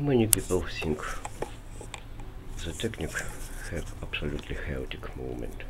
Many people think the technique have absolutely chaotic movement